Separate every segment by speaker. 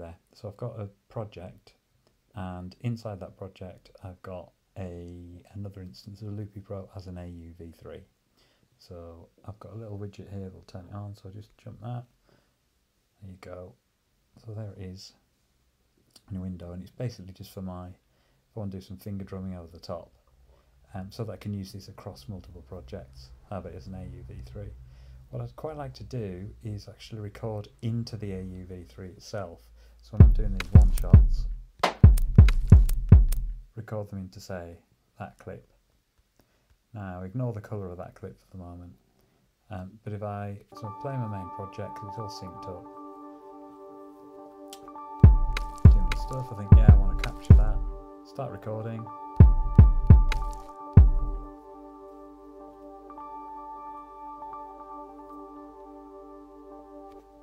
Speaker 1: there. So I've got a project, and inside that project, I've got a another instance of Loopy Pro as an AUV3. So I've got a little widget here that'll turn it on. So I just jump that. There you go. So there it is in a window, and it's basically just for my if I want to do some finger drumming over the top, um, so that I can use this across multiple projects. Have it as an AUV3. What I'd quite like to do is actually record into the AUV3 itself. So when I'm doing these one shots, record them into say that clip. Now ignore the colour of that clip for the moment. Um, but if I so I'm playing my main project it's all synced up. Doing my stuff, I think yeah I want to capture that. Start recording.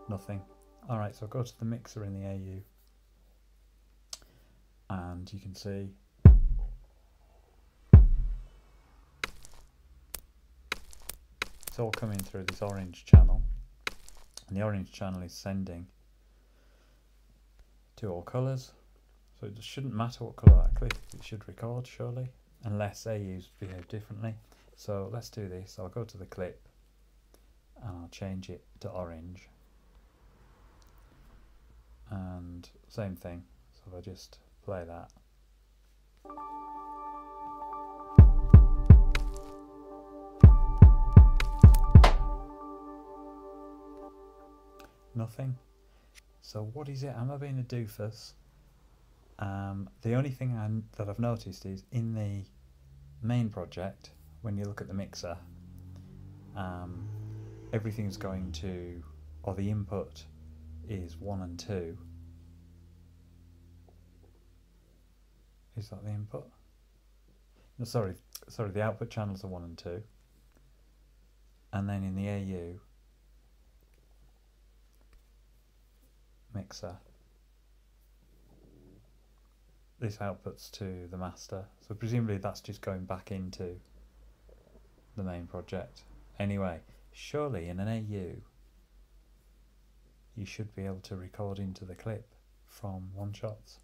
Speaker 1: Nothing. Alright, so I'll go to the mixer in the AU and you can see. It's all coming through this orange channel. And the orange channel is sending to all colours. So it shouldn't matter what colour that clip it should record surely unless AUs behave differently. So let's do this. I'll go to the clip and I'll change it to orange and same thing so if I just play that nothing. So what is it? Am I being a doofus? Um, the only thing I, that I've noticed is in the main project, when you look at the mixer, um, everything's going to, or the input is 1 and 2. Is that the input? No, sorry, sorry, the output channels are 1 and 2. And then in the AU, mixer. This outputs to the master, so presumably that's just going back into the main project. Anyway, surely in an AU you should be able to record into the clip from one shots.